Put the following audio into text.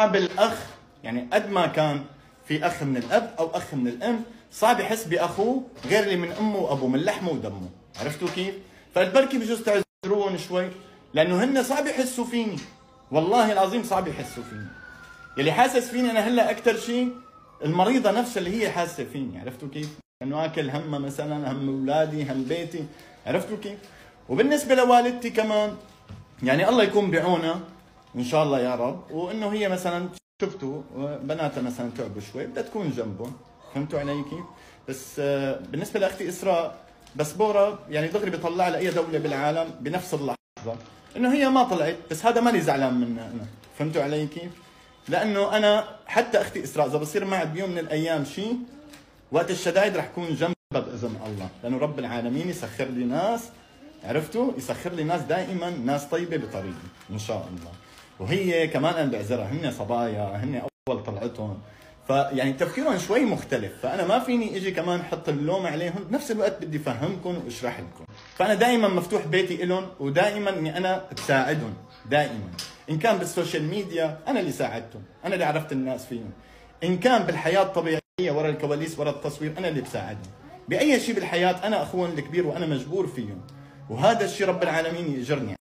صعب الاخ يعني قد ما كان في أخ من الأب أو أخ من الأم صعب يحس بأخوه غير اللي من أمه وأبوه من لحمه ودمه. عرفتوا كيف؟ فالبركي بجوز تعذروهم شوي لأنه هن صعب يحسوا فيني. والله العظيم صعب يحسوا فيني. يلي حاسس فيني أنا هلأ أكثر شيء المريضة نفسها اللي هي حاسة فيني. عرفتوا كيف؟ انه آكل همها مثلا هم أولادي هم بيتي. عرفتوا كيف؟ وبالنسبة لوالدتي كمان يعني الله يكون بعونها. إن شاء الله يا رب. وإنه هي مثلا شفتوا بناتها مثلا تعبوا شوي بدها تكون جنبهم. فهمتوا علي كيف؟ بس آه، بالنسبة لأختي إسراء بس بورا يعني دغري بيطلع لأي دولة بالعالم بنفس اللحظة. إنه هي ما طلعت بس هذا ماني زعلان منها أنا. فهمتوا علي كيف؟ لأنه أنا حتى أختي إسراء إذا بصير معي بيوم من الأيام شيء وقت الشدائد رح كون جنبها باذن الله. لأنه رب العالمين يسخر لي ناس عرفتوا؟ يسخر لي ناس دائما ناس طيبة بطريقي إن شاء الله. وهي كمان أنا بعذرها هن صبايا هن أول طلعتهم. فيعني تفكيرهم شوي مختلف. فأنا ما فيني إجي كمان أحط اللوم عليهم. بنفس الوقت بدي افهمكم وأشرح لكم. فأنا دائما مفتوح بيتي لهم ودائما إني أنا بساعدهم دائما. إن كان بال social media أنا اللي ساعدتهم. أنا اللي عرفت الناس فيهم. إن كان بالحياة الطبيعية ورا الكواليس ورا التصوير أنا اللي بساعدهم. بأي شيء بالحياة أنا أخوهم الكبير وأنا مجبور فيهم. وهذا الشيء رب العالمين يجرني.